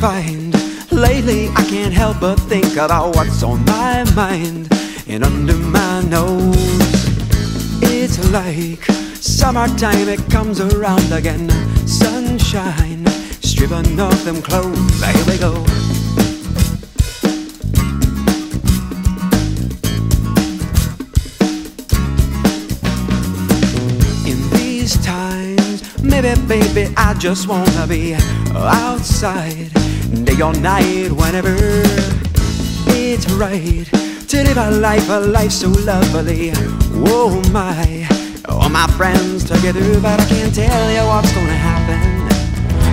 mind. Lately, I can't help but think about what's on my mind and under my nose. It's like summertime, it comes around again. Sunshine, stripping off them clothes. Here we go. Maybe, baby, I just wanna be outside, day or night, whenever it's right to live a life, a life so lovely. Oh my, all my friends together, but I can't tell you what's gonna happen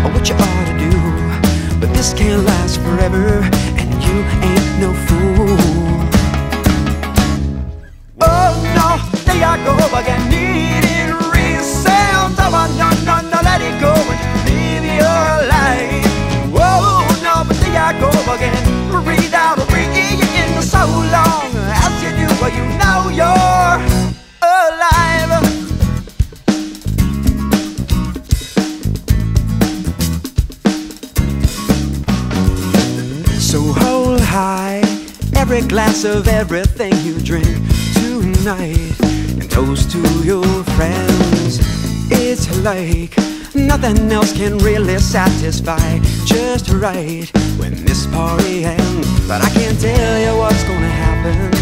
or what you ought to do. But this can't last forever, and you ain't I go again, breathe out, breathe in so long as you do, well you know you're alive. So hold high every glass of everything you drink tonight and toast to your friends. It's like nothing else can really satisfy just right when this party ends. But I can't tell you what's gonna happen.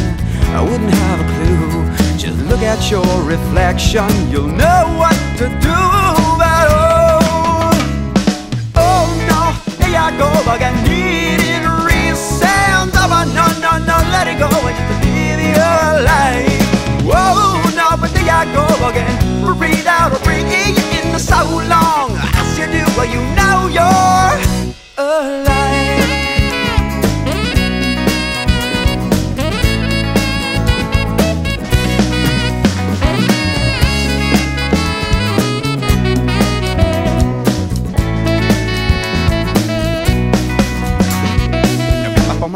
I wouldn't have a clue. Just look at your reflection, you'll know what to do.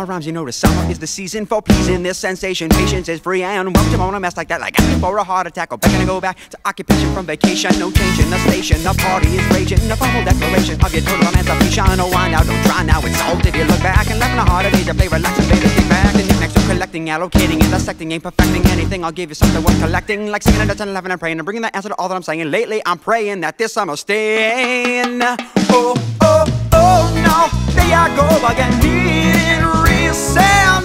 Rhymes, you know the summer is the season for pleasing this sensation. Patience is free and you on a mess like that, like asking for a heart attack or begging to go back to occupation from vacation. No change in the station, the party is raging. A formal declaration of your total emancipation. Oh, why now? Don't try now. It's all if you look back and left in a harder days. You play relaxing, baby, kick back. And next to collecting, allocating, intersecting, ain't perfecting anything. I'll give you something worth collecting, like singing at 10, 11, and praying and bringing the answer to all that I'm saying. Lately, I'm praying that this summer staying. Oh, oh, oh, no, there I go again. Need say I'm